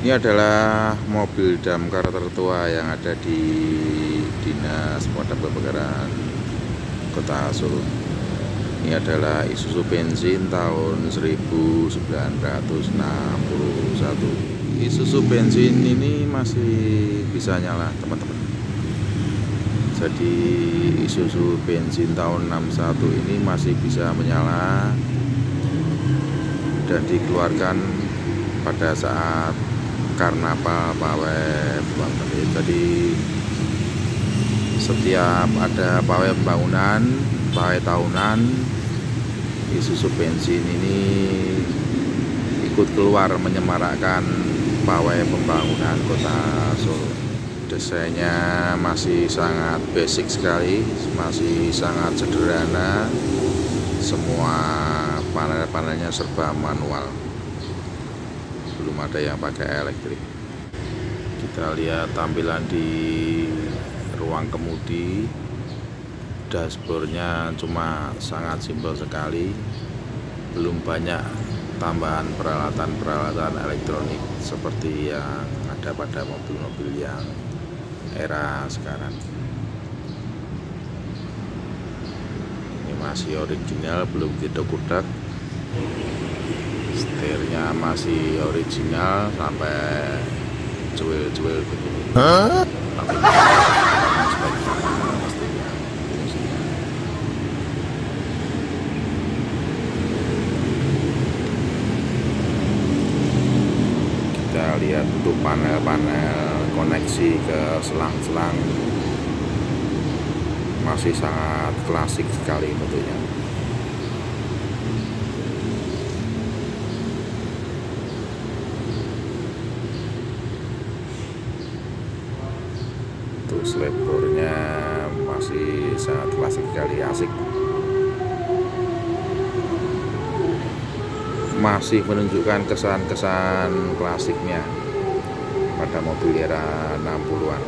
Ini adalah mobil damkar tertua yang ada di Dinas Pemadam Kebakaran Kota Solo. Ini adalah Isuzu bensin tahun 1961. Isuzu bensin ini masih bisa nyala, teman-teman. Jadi Isuzu bensin tahun 61 ini masih bisa menyala dan dikeluarkan pada saat karnaval pawai pembangunan. Jadi setiap ada pawai pembangunan pawai tahunan Isuzu bensin ini ikut keluar menyemarakkan pawai pembangunan kota Solo. Desainnya masih sangat basic sekali masih sangat sederhana. Semua panel-panelnya serba manual ada yang pakai elektrik. Kita lihat tampilan di ruang kemudi. Dashboardnya cuma sangat simpel sekali. Belum banyak tambahan peralatan-peralatan elektronik seperti yang ada pada mobil-mobil yang era sekarang. Ini masih original belum tidak-kudak setirnya masih original sampai cuil-cuil begini. Huh? kita lihat untuk panel-panel koneksi ke selang-selang. Masih sangat klasik sekali bentuknya slipbornya masih sangat klasik sekali asik. Masih menunjukkan kesan-kesan klasiknya pada mobil era 60-an